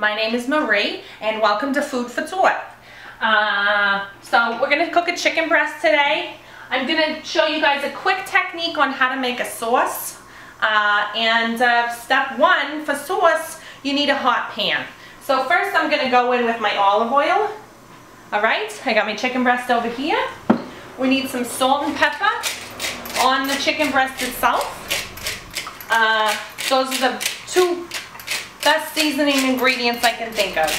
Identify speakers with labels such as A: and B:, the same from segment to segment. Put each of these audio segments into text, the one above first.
A: My name is Marie and welcome to Food for Thought. Uh, so we're going to cook a chicken breast today. I'm going to show you guys a quick technique on how to make a sauce. Uh, and uh, step one for sauce, you need a hot pan. So first I'm going to go in with my olive oil. Alright, I got my chicken breast over here. We need some salt and pepper on the chicken breast itself. Uh, those are the two best seasoning ingredients I can think of.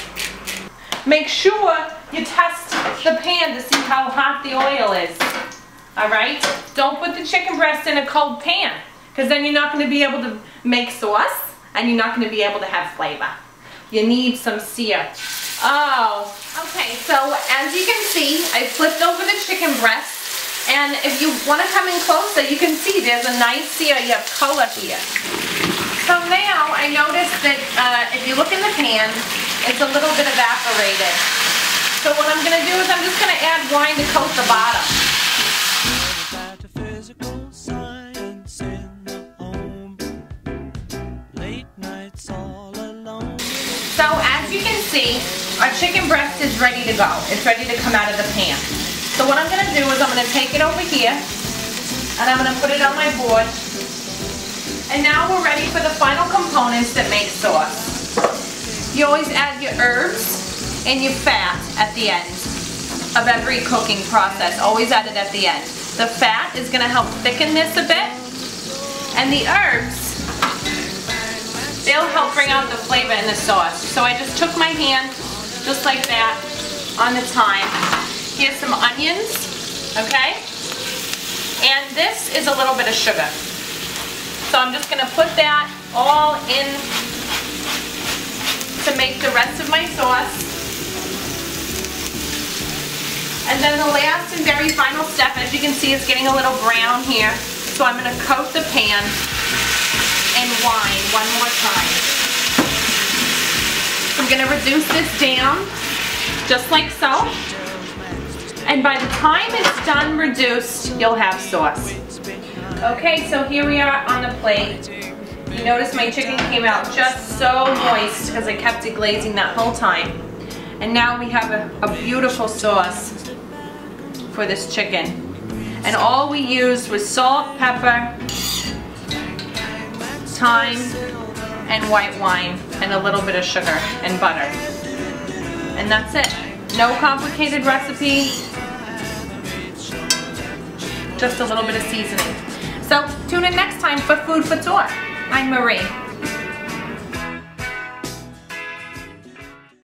A: Make sure you test the pan to see how hot the oil is. Alright? Don't put the chicken breast in a cold pan because then you're not going to be able to make sauce and you're not going to be able to have flavor. You need some sear. Oh, okay, so as you can see, I flipped over the chicken breast and if you want to come in closer, you can see there's a nice you have color here. So now I noticed that uh, if you look in the pan, it's a little bit evaporated. So what I'm going to do is I'm just going to add wine to coat the bottom. So as you can see, our chicken breast is ready to go. It's ready to come out of the pan. So what I'm going to do is I'm going to take it over here and I'm going to put it on my board. And now we're ready for the final components that make sauce. You always add your herbs and your fat at the end of every cooking process. Always add it at the end. The fat is going to help thicken this a bit. And the herbs, they'll help bring out the flavor in the sauce. So I just took my hand, just like that, on the thyme. Some onions, okay? And this is a little bit of sugar. So I'm just gonna put that all in to make the rest of my sauce. And then the last and very final step, as you can see, is getting a little brown here. So I'm gonna coat the pan in wine one more time. I'm gonna reduce this down, just like so. And by the time it's done reduced, you'll have sauce. Okay, so here we are on the plate. You notice my chicken came out just so moist because I kept it glazing that whole time. And now we have a, a beautiful sauce for this chicken. And all we used was salt, pepper, thyme, and white wine, and a little bit of sugar and butter. And that's it. No complicated recipe, just a little bit of seasoning. So tune in next time for Food for Tour. I'm Marie.